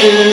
do